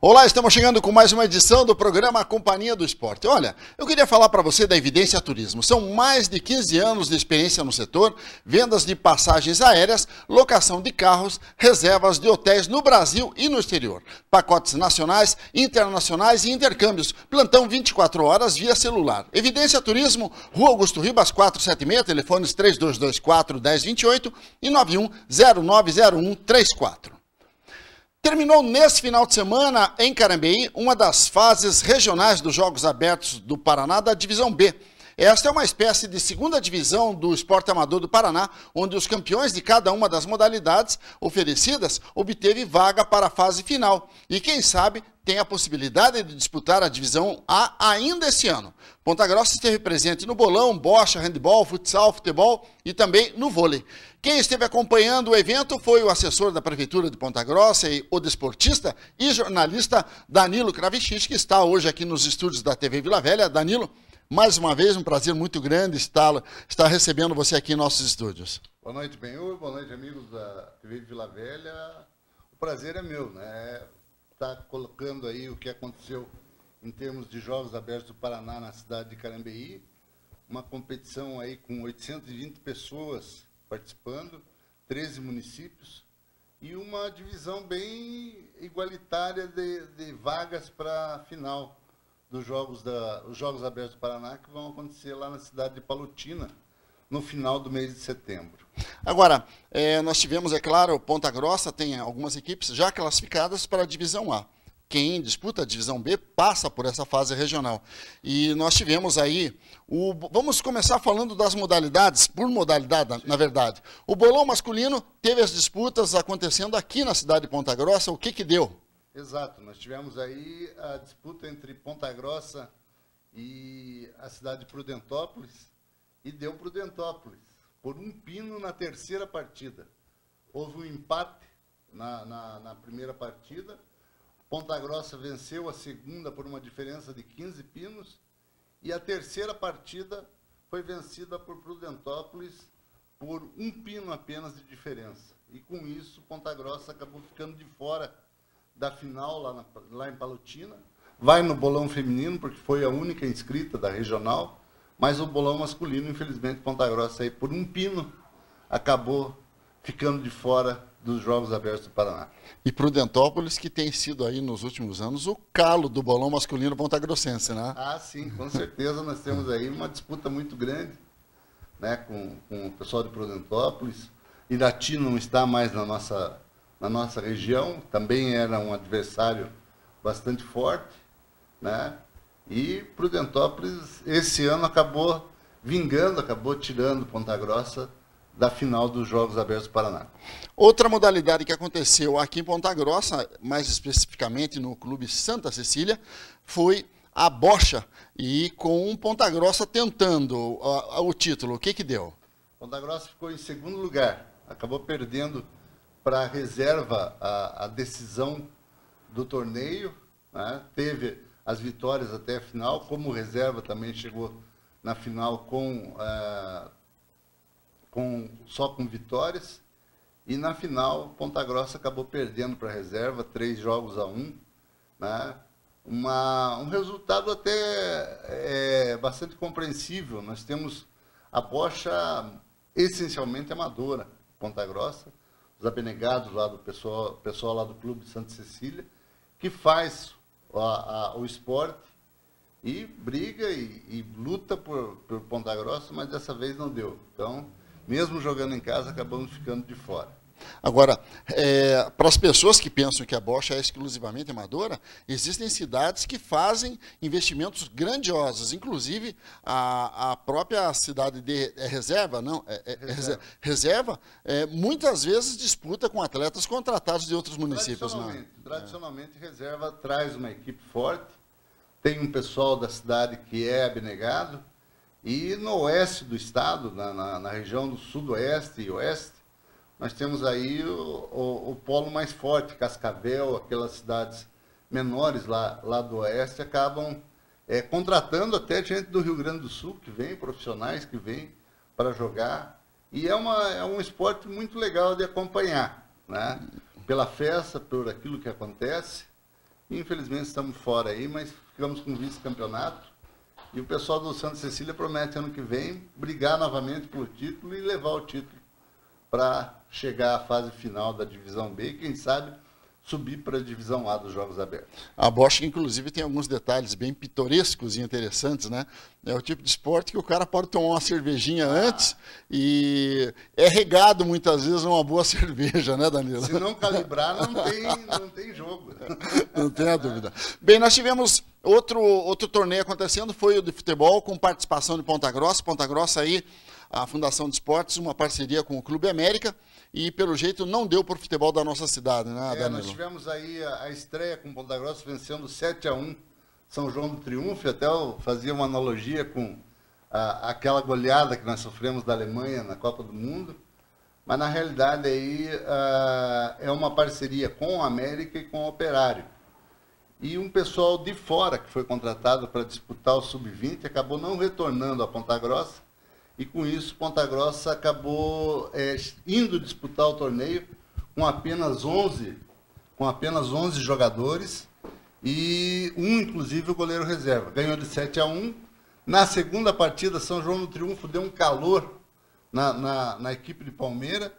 Olá, estamos chegando com mais uma edição do programa Companhia do Esporte. Olha, eu queria falar para você da Evidência Turismo. São mais de 15 anos de experiência no setor, vendas de passagens aéreas, locação de carros, reservas de hotéis no Brasil e no exterior, pacotes nacionais, internacionais e intercâmbios. Plantão 24 horas via celular. Evidência Turismo, Rua Augusto Ribas 476, telefones 3224 1028 e 91 090134. Terminou nesse final de semana, em Carambeí, uma das fases regionais dos Jogos Abertos do Paraná da Divisão B. Esta é uma espécie de segunda divisão do esporte amador do Paraná, onde os campeões de cada uma das modalidades oferecidas obteve vaga para a fase final. E quem sabe tem a possibilidade de disputar a divisão A ainda esse ano. Ponta Grossa esteve presente no bolão, bocha, handball, futsal, futebol e também no vôlei. Quem esteve acompanhando o evento foi o assessor da Prefeitura de Ponta Grossa e o desportista e jornalista Danilo Kravchich, que está hoje aqui nos estúdios da TV Vila Velha. Danilo, mais uma vez, um prazer muito grande estar, estar recebendo você aqui em nossos estúdios. Boa noite, Benhur. Boa noite, amigos da TV Vila Velha. O prazer é meu, né? Estar tá colocando aí o que aconteceu em termos de Jogos Abertos do Paraná na cidade de Carambeí. Uma competição aí com 820 pessoas participando, 13 municípios e uma divisão bem igualitária de, de vagas para a final dos Jogos, da, os Jogos Abertos do Paraná, que vão acontecer lá na cidade de Palutina, no final do mês de setembro. Agora, é, nós tivemos, é claro, Ponta Grossa tem algumas equipes já classificadas para a Divisão A. Quem disputa a Divisão B passa por essa fase regional. E nós tivemos aí, o, vamos começar falando das modalidades, por modalidade, na verdade. O bolão masculino teve as disputas acontecendo aqui na cidade de Ponta Grossa. O que que deu? Exato, nós tivemos aí a disputa entre Ponta Grossa e a cidade de Prudentópolis, e deu Prudentópolis, por um pino na terceira partida. Houve um empate na, na, na primeira partida, Ponta Grossa venceu a segunda por uma diferença de 15 pinos, e a terceira partida foi vencida por Prudentópolis por um pino apenas de diferença. E com isso, Ponta Grossa acabou ficando de fora da final lá, na, lá em Palutina. Vai no bolão feminino, porque foi a única inscrita da regional, mas o bolão masculino, infelizmente, Ponta Grossa aí por um pino acabou ficando de fora dos Jogos Abertos do Paraná. E Prudentópolis, que tem sido aí nos últimos anos o calo do bolão masculino ponta-grossense, né? Ah, sim, com certeza nós temos aí uma disputa muito grande né, com, com o pessoal de Prudentópolis. Irati não está mais na nossa na nossa região, também era um adversário bastante forte, né? E Prudentópolis esse ano acabou vingando, acabou tirando Ponta Grossa da final dos Jogos Abertos do Paraná. Outra modalidade que aconteceu aqui em Ponta Grossa, mais especificamente no Clube Santa Cecília, foi a bocha e com Ponta Grossa tentando o, o título. O que que deu? Ponta Grossa ficou em segundo lugar, acabou perdendo para reserva a, a, decisão do torneio, né? teve as vitórias até a final, como reserva também chegou na final com, uh, com só com vitórias, e na final Ponta Grossa acabou perdendo para a reserva, três jogos a um, né? Uma, um resultado até é, bastante compreensível. Nós temos a bocha essencialmente amadora, Ponta Grossa, os abnegados lá do pessoal, pessoal lá do Clube de Santa Cecília, que faz a, a, o esporte e briga e, e, luta por, por Ponta Grossa, mas dessa vez não deu. Então, mesmo jogando em casa, acabamos ficando de fora. Agora, é, para as pessoas que pensam que a Bosch é exclusivamente amadora, existem cidades que fazem investimentos grandiosos, inclusive a, a própria cidade de é reserva, não, é, é, reserva, reserva é, muitas vezes disputa com atletas contratados de outros municípios. Tradicionalmente, não. tradicionalmente reserva traz uma equipe forte, tem um pessoal da cidade que é abnegado, e no oeste do estado, na, na, na região do sudoeste e oeste, nós temos aí o, o, o, polo mais forte, Cascavel, aquelas cidades menores lá, lá do oeste, acabam é, contratando até gente do Rio Grande do Sul, que vem, profissionais que vêm para jogar. E é, uma, é um esporte muito legal de acompanhar, né? pela festa, por aquilo que acontece. Infelizmente estamos fora aí, mas ficamos com vice-campeonato. E o pessoal do Santa Cecília promete ano que vem brigar novamente pelo título e levar o título para chegar à fase final da divisão B e quem sabe subir para a divisão A dos Jogos Abertos. A Bosch, inclusive, tem alguns detalhes bem pitorescos e interessantes, né? É o tipo de esporte que o cara pode tomar uma cervejinha ah. antes e é regado muitas vezes uma boa cerveja, né, Danilo? Se não calibrar, não tem, não tem jogo. não tem a dúvida. Bem, nós tivemos outro, outro torneio acontecendo, foi o de futebol, com participação de Ponta Grossa. Ponta Grossa aí, a Fundação de Esportes, uma parceria com o Clube América e pelo jeito não deu para o futebol da nossa cidade, né, é, Nós tivemos aí a, a, estreia com Ponta Grossa vencendo 7 a 1 São João do Triunfo, até eu fazia uma analogia com a, aquela goleada que nós sofremos da Alemanha na Copa do Mundo, mas na realidade aí a, é uma parceria com a América e com o Operário. E um pessoal de fora que foi contratado para disputar o Sub-20 acabou não retornando a Ponta Grossa e com isso Ponta Grossa acabou é, indo disputar o torneio com apenas 11, com apenas 11 jogadores e um inclusive o goleiro reserva. Ganhou de 7 a 1. Na segunda partida, São João do Triunfo deu um calor na, na, na equipe de Palmeira,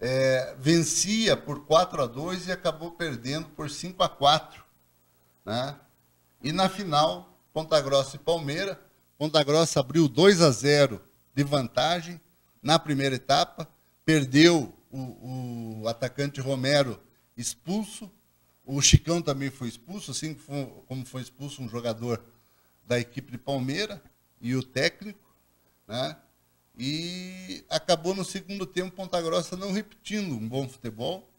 é, vencia por 4 a 2 e acabou perdendo por 5 a 4. Né? E na final, Ponta Grossa e Palmeira, Ponta Grossa abriu 2 a 0 de vantagem na primeira etapa, perdeu o, o atacante Romero expulso, o Chicão também foi expulso, assim como foi expulso um jogador da equipe de Palmeira e o técnico, né? E acabou no segundo tempo Ponta Grossa não repetindo um bom futebol,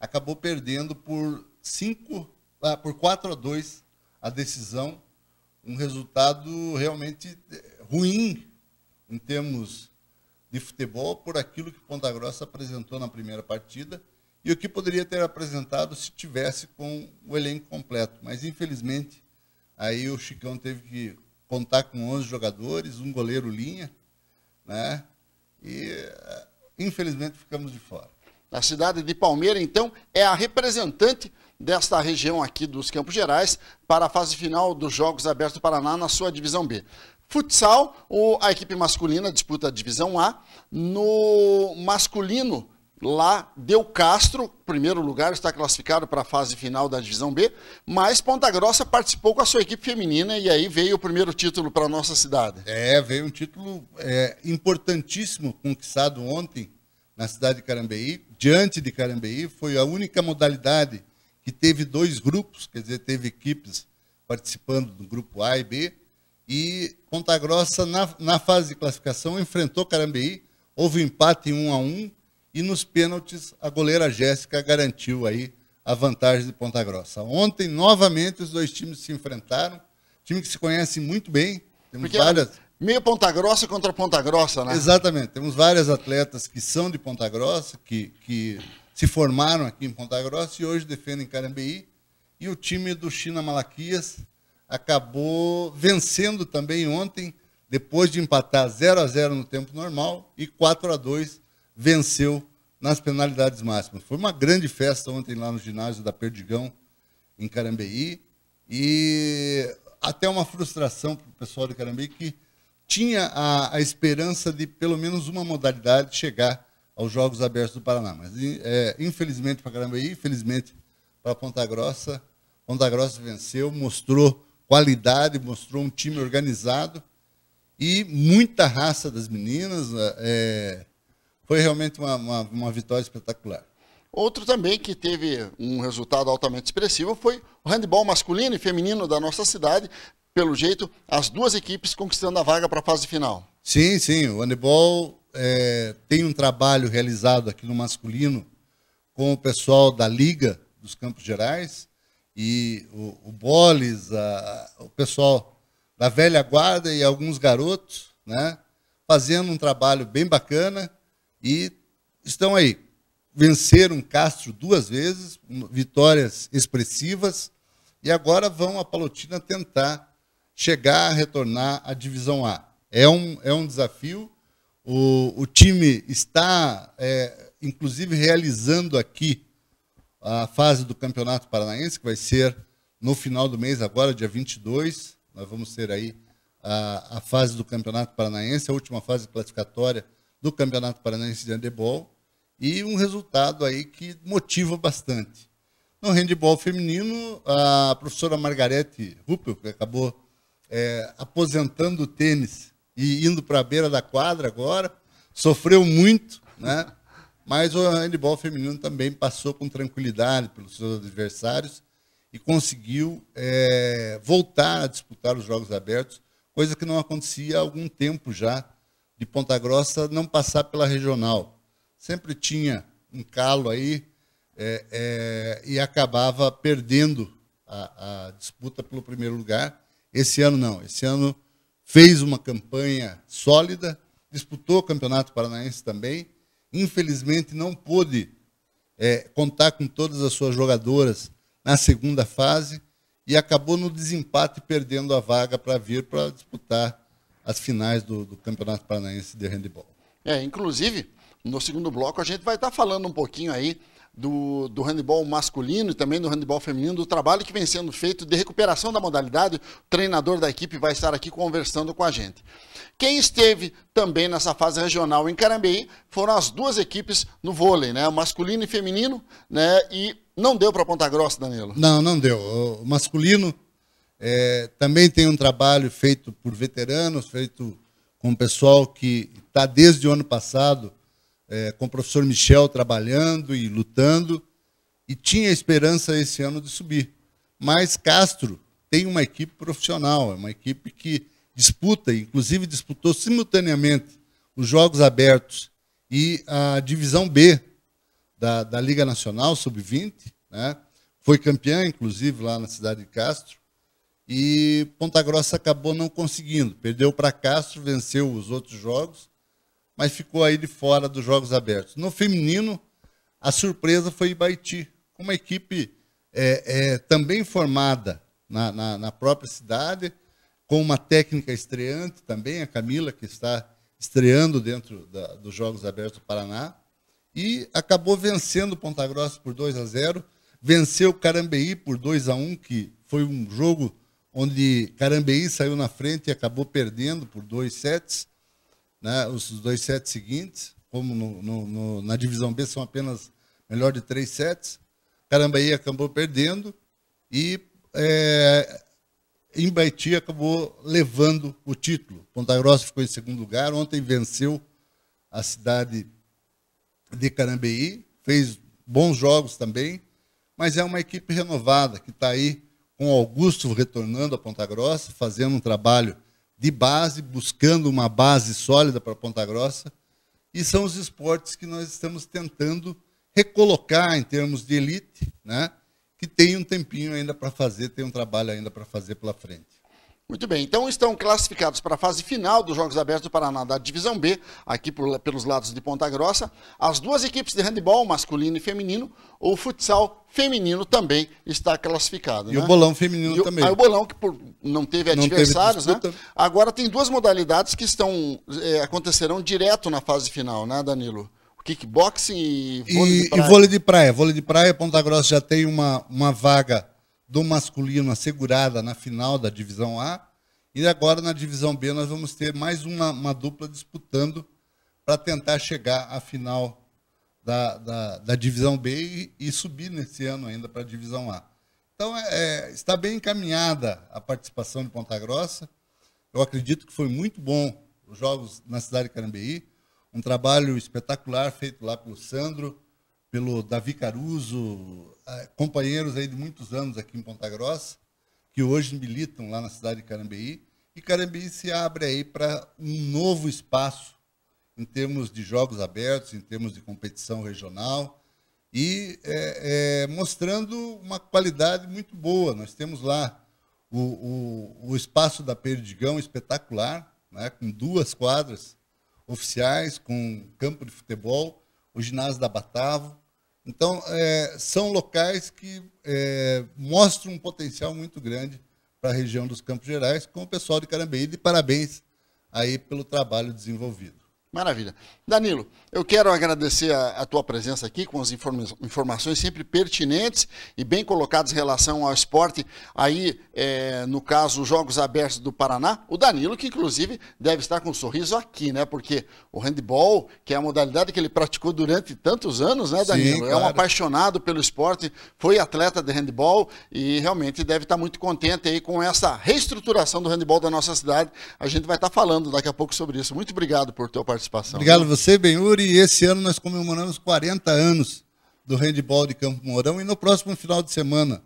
acabou perdendo por cinco, ah, por 4 a 2 a decisão, um resultado realmente eh, ruim em termos de futebol por aquilo que Ponta Grossa apresentou na primeira partida e o que poderia ter apresentado se tivesse com o elenco completo. Mas, infelizmente, aí o Chicão teve que contar com 11 jogadores, um goleiro linha, né? e, infelizmente, ficamos de fora. A cidade de Palmeira, então, é a representante desta região aqui dos Campos Gerais para a fase final dos Jogos Abertos do Paraná na sua divisão B. Futsal, a equipe masculina disputa a divisão A. No masculino, lá, Deu Castro, primeiro lugar, está classificado para a fase final da divisão B, mas Ponta Grossa participou com a sua equipe feminina e aí veio o primeiro título para a nossa cidade. É, veio um título é, importantíssimo conquistado ontem na cidade de Carambeí, diante de Carambeí, foi a única modalidade que teve dois grupos, quer dizer, teve equipes participando do grupo A e B, e Ponta Grossa, na, na fase de classificação, enfrentou Carambeí, houve um empate em 1 a 1 e nos pênaltis a goleira Jéssica garantiu aí a vantagem de Ponta Grossa. Ontem, novamente, os dois times se enfrentaram, time que se conhece muito bem, temos Porque várias... Meio Ponta Grossa contra Ponta Grossa, né? Exatamente, temos várias atletas que são de Ponta Grossa, que, que se formaram aqui em Ponta Grossa e hoje defendem Carambeí, e o time do China Malaquias, acabou vencendo também ontem, depois de empatar 0 a 0 no tempo normal e 4 a 2 venceu nas penalidades máximas. Foi uma grande festa ontem lá no ginásio da Perdigão, em Carambeí, e até uma frustração para o pessoal de Carambeí que tinha a, a, esperança de pelo menos uma modalidade chegar aos Jogos Abertos do Paraná. Mas, é, infelizmente para Carambeí, infelizmente para Ponta Grossa, Ponta Grossa venceu, mostrou qualidade, mostrou um time organizado e muita raça das meninas. É, foi realmente uma, uma, uma vitória espetacular. Outro também que teve um resultado altamente expressivo foi o handebol masculino e feminino da nossa cidade. Pelo jeito, as duas equipes conquistando a vaga para a fase final. Sim, sim. O handebol é, tem um trabalho realizado aqui no masculino com o pessoal da Liga dos Campos Gerais e o, o Boles, a, o pessoal da velha guarda e alguns garotos, né, fazendo um trabalho bem bacana e estão aí. Venceram Castro duas vezes, vitórias expressivas, e agora vão a Palotina tentar chegar a retornar à divisão A. É um, é um desafio. O, o time está, é, inclusive, realizando aqui a fase do Campeonato Paranaense, que vai ser no final do mês, agora, dia 22, nós vamos ter aí a, a fase do Campeonato Paranaense, a última fase classificatória do Campeonato Paranaense de Handebol, e um resultado aí que motiva bastante. No handebol feminino, a professora Margarete Ruppel, que acabou é, aposentando o tênis e indo para a beira da quadra agora, sofreu muito, né? mas o handebol feminino também passou com tranquilidade pelos seus adversários e conseguiu é, voltar a disputar os Jogos Abertos, coisa que não acontecia há algum tempo já, de Ponta Grossa não passar pela regional. Sempre tinha um calo aí é, é, e acabava perdendo a, a disputa pelo primeiro lugar. Esse ano não, esse ano fez uma campanha sólida, disputou o Campeonato Paranaense também, infelizmente não pôde é, contar com todas as suas jogadoras na segunda fase e acabou no desempate perdendo a vaga para vir para disputar as finais do, do, Campeonato Paranaense de Handebol. É, inclusive, no segundo bloco a gente vai estar tá falando um pouquinho aí do, do handebol masculino e também do handebol feminino, do trabalho que vem sendo feito de recuperação da modalidade. O treinador da equipe vai estar aqui conversando com a gente. Quem esteve também nessa fase regional em Carambeí foram as duas equipes no vôlei, né? O masculino e feminino, né? E não deu para Ponta Grossa, Danilo. Não, não deu. O masculino é, também tem um trabalho feito por veteranos, feito com o pessoal que está desde o ano passado é, com o professor Michel trabalhando e lutando, e tinha esperança esse ano de subir. Mas Castro tem uma equipe profissional, é uma equipe que disputa, inclusive disputou simultaneamente os Jogos Abertos e a Divisão B da, da Liga Nacional, Sub-20, né? foi campeã, inclusive, lá na cidade de Castro, e Ponta Grossa acabou não conseguindo. Perdeu para Castro, venceu os outros jogos, mas ficou aí de fora dos Jogos Abertos. No feminino, a surpresa foi Ibaiti, uma equipe é, é, também formada na, na, na, própria cidade, com uma técnica estreante também, a Camila, que está estreando dentro da, dos Jogos Abertos do Paraná, e acabou vencendo Ponta Grossa por 2 a 0, venceu Carambeí por 2 a 1, que foi um jogo onde Carambeí saiu na frente e acabou perdendo por dois sets, né, os dois sets seguintes, como no, no, no, na divisão B são apenas melhor de três sets. Carambaí acabou perdendo e é, Baiti acabou levando o título. Ponta Grossa ficou em segundo lugar. Ontem venceu a cidade de Carambeí, fez bons jogos também, mas é uma equipe renovada que está aí com Augusto retornando a Ponta Grossa, fazendo um trabalho de base, buscando uma base sólida para Ponta Grossa. E são os esportes que nós estamos tentando recolocar em termos de elite, né? que tem um tempinho ainda para fazer, tem um trabalho ainda para fazer pela frente. Muito bem, então estão classificados para a fase final dos Jogos Abertos do Paraná da Divisão B, aqui por, pelos lados de Ponta Grossa, as duas equipes de handebol, masculino e feminino, o futsal feminino também está classificado. E né? o bolão feminino e também. Aí o bolão, que por, não teve não adversários, teve né? Agora tem duas modalidades que estão é, acontecerão direto na fase final, né, Danilo? Kickboxing e vôlei e, de praia. E vôlei de praia. Vôlei de praia, Ponta Grossa já tem uma, uma vaga do masculino assegurada na final da divisão A. E agora na divisão B nós vamos ter mais uma, uma dupla disputando para tentar chegar à final da, da, da divisão B e, e, subir nesse ano ainda para a divisão A. Então é, é, está bem encaminhada a participação de Ponta Grossa. Eu acredito que foi muito bom os jogos na cidade de Carambeí. Um trabalho espetacular feito lá pelo Sandro, pelo Davi Caruso, companheiros aí de muitos anos aqui em Ponta Grossa, que hoje militam lá na cidade de Carambeí. E Carambeí se abre aí para um novo espaço em termos de jogos abertos, em termos de competição regional e é, é, mostrando uma qualidade muito boa. Nós temos lá o, o, o espaço da Perdigão espetacular, né, com duas quadras oficiais, com campo de futebol, o ginásio da Batavo, então, é, são locais que é, mostram um potencial muito grande para a região dos Campos Gerais, com o pessoal de Carambeí. E parabéns aí pelo trabalho desenvolvido. Maravilha. Danilo, eu quero agradecer a, a tua presença aqui com as informa informações sempre pertinentes e bem colocadas em relação ao esporte. Aí, é, no caso, os Jogos Abertos do Paraná, o Danilo, que inclusive deve estar com um sorriso aqui, né? Porque o handball, que é a modalidade que ele praticou durante tantos anos, né, Danilo? Sim, claro. É um apaixonado pelo esporte, foi atleta de handball e realmente deve estar muito contente aí com essa reestruturação do handball da nossa cidade. A gente vai estar falando daqui a pouco sobre isso. Muito obrigado por tua participação. Obrigado a você, Benhuri. E esse ano nós comemoramos 40 anos do handball de Campo Mourão. E no próximo final de semana,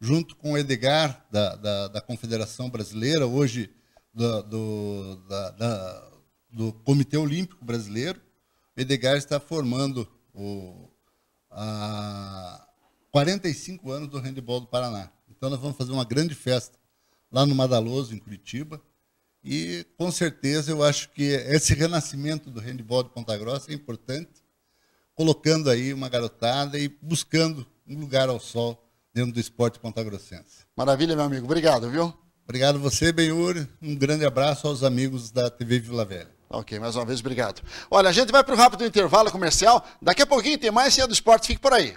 junto com o Edgar, da, da, da Confederação Brasileira, hoje do, do, da, da, do Comitê Olímpico Brasileiro, o Edgar está formando o, a 45 anos do handball do Paraná. Então nós vamos fazer uma grande festa lá no Madaloso, em Curitiba. E, com certeza, eu acho que esse renascimento do handball de Ponta Grossa é importante, colocando aí uma garotada e buscando um lugar ao sol dentro do esporte pontagrossense. Maravilha, meu amigo. Obrigado, viu? Obrigado você, Benhur. Um grande abraço aos amigos da TV Vila Velha. Ok, mais uma vez, obrigado. Olha, a gente vai para o rápido intervalo comercial. Daqui a pouquinho tem mais Cia do Esporte. Fique por aí.